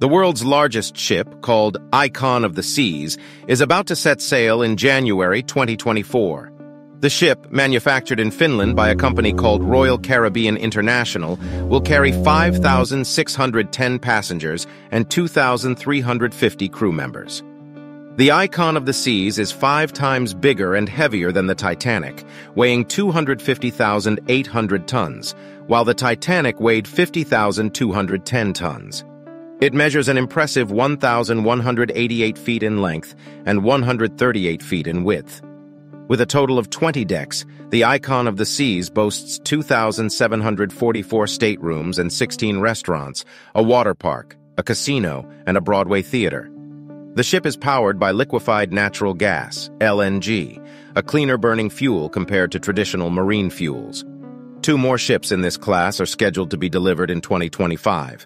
The world's largest ship, called Icon of the Seas, is about to set sail in January 2024. The ship, manufactured in Finland by a company called Royal Caribbean International, will carry 5,610 passengers and 2,350 crew members. The Icon of the Seas is five times bigger and heavier than the Titanic, weighing 250,800 tons, while the Titanic weighed 50,210 tons. It measures an impressive 1,188 feet in length and 138 feet in width. With a total of 20 decks, the Icon of the Seas boasts 2,744 staterooms and 16 restaurants, a water park, a casino, and a Broadway theater. The ship is powered by liquefied natural gas, LNG, a cleaner burning fuel compared to traditional marine fuels. Two more ships in this class are scheduled to be delivered in 2025.